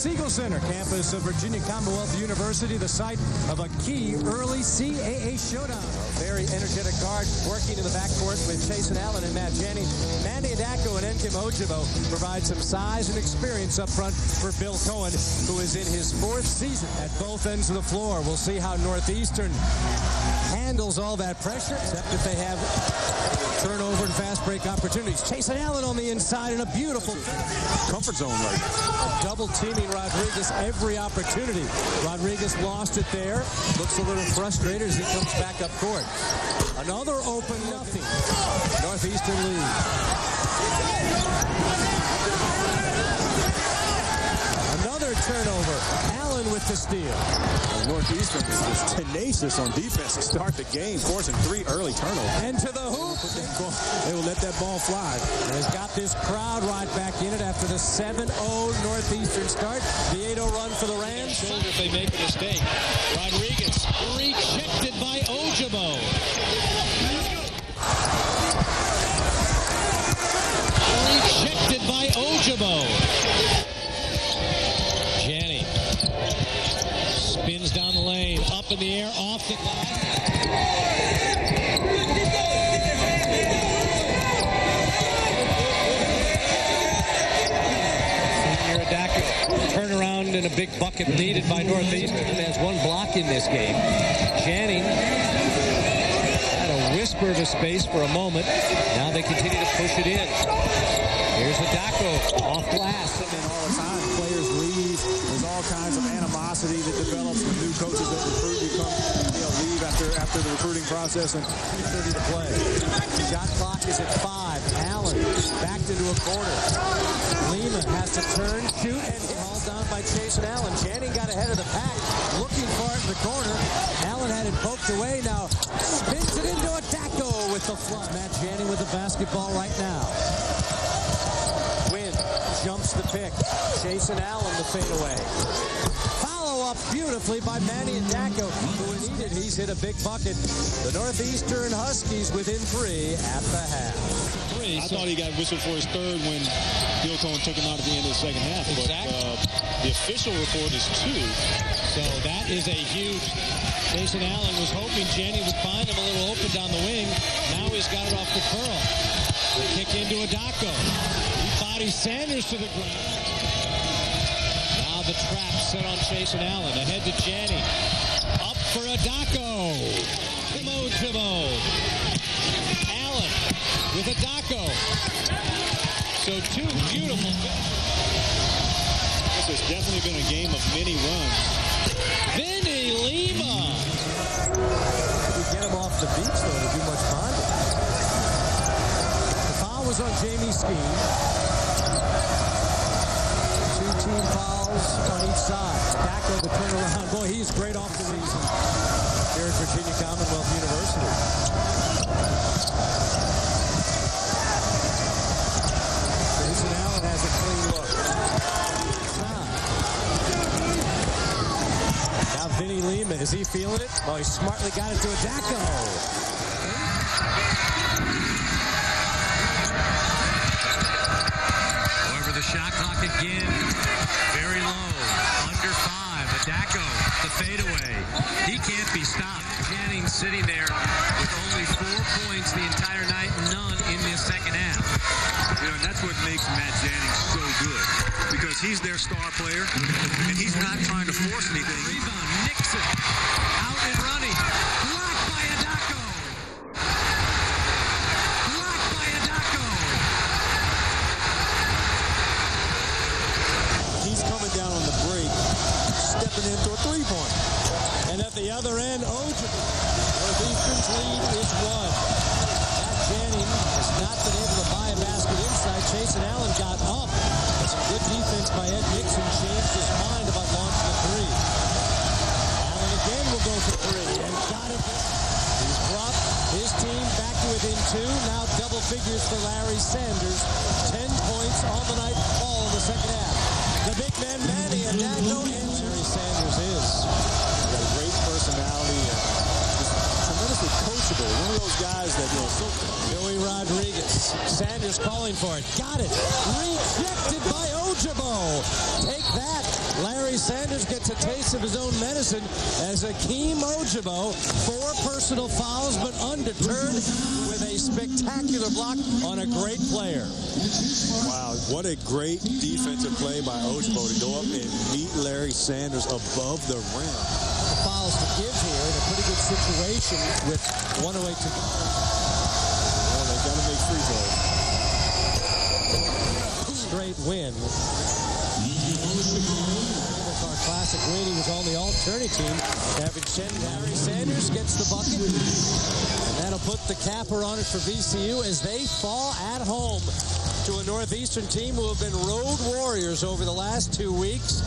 Center, campus of Virginia Commonwealth University, the site of a key early CAA showdown. Very energetic guard working in the backcourt with Chaisson Allen and Matt Janning. Manny Adako and Nkem Ojougboh provide some size and experience up front for Bill Coen, who is in his fourth season at both ends of the floor. We'll see how Northeastern handles all that pressure, except if they have turnover and fast break opportunities. Chaisson Allen on the inside and a beautiful comfort zone right. Double teaming Rodriguez every opportunity. Rodriguez lost it there. Looks a little frustrated as he comes back up court. Another open nothing. Northeastern lead. Another turnover. Allen with the steal. Well, Northeastern is just tenacious on defense to start the game, forcing three early turnovers. And to the hoop. They will let that ball fly. And has got this crowd right back in it after the 7-0 Northeastern start. The 8-0 run for the Rams. If they make a mistake. Rodriguez rejected by Ojougboh. Rejected by Ojougboh. Janning spins down the lane, in the air, off the glass. Turnaround and a big bucket needed by Northeastern. Has one block in this game. Janning had a whisper of a space for a moment. Now they continue to push it in. Here's Adako off glass. All the time, players leave. All kinds of animosity that develops when new coaches that recruit you come, you know, leave after after the recruiting process and 30 to play. Shot clock is at five. Allen backed into a corner. Lima has to turn, shoot, and called down by Chaisson Allen. Janning got ahead of the pack, looking for it in the corner. Allen had it poked away. Now spins it into Adako with the flush. Matt Janning with the basketball right now. Win jumps the pick. Chaisson Allen the fadeaway. Follow up beautifully by Manny Adako, who needed. He's hit a big bucket. The Northeastern Huskies within three at the half. Three, I so- thought he got whistled for his third when Bill Coen took him out at the end of the second half. But Exactly. uh, the official report is two. So that is a huge. Chaisson Allen was hoping Janning would find him a little open down the wing. Now he's got it off the curl. The kick into Adako. He bodies Sanders to the ground. Now the trap set on Chaisson Allen. Ahead to Janning. Up for Adako. Timo Timo. Allen with Adako. So two beautiful This has definitely been a game of many runs. Vinny Lima. We get him off the beach, though, to do much bonding. The foul was on Jamie Skeen. Two team fouls on each side. Dacko the turnaround. Boy, he's great off the reason here at Virginia Commonwealth University. Chaisson Allen has a clean look. Now Vinny Lima, is he feeling it? Oh, he smartly got it to Adako. He can't be stopped. Janning's sitting there with only four points the entire night, none in this second half. You know, and that's what makes Matt Janning's so good because he's their star player and he's not trying to force anything. Rebound, Nixon, out and running. Blocked by Adako. Blocked by Adako. he's coming down on the break, stepping into a three-point. And at the other end, oh, Ojic. Northeastern's lead is one. Matt Janning has not been able to buy a basket inside. And Allen got up. And some good defense by Ed Nixon changed his mind about launching a three. Allen again will go for three and got it. He's brought his team back to within two. Now double figures for Larry Sanders. Ten points on the night, all in the second half. The big man Manny and Dagno and Larry tremendously. One of those guys that, you know, so Joey Rodriguez. Sanders calling for it. Got it. Rejected by Ojougboh. Take that. Larry Sanders gets a taste of his own medicine as Nkem Ojougboh, four personal fouls, but undeterred with a spectacular block on a great player. Wow, what a great defensive play by Ojougboh to go up and meet Larry Sanders above the rim. Fouls to give here in a pretty good situation with 108 to go. Well, they got to make free throws. Straight win. Classic when with was on the alternate team. Average Chen, Larry Sanders gets the bucket. And that'll put the capper on it for VCU as they fall at home to a Northeastern team who have been road warriors over the last two weeks.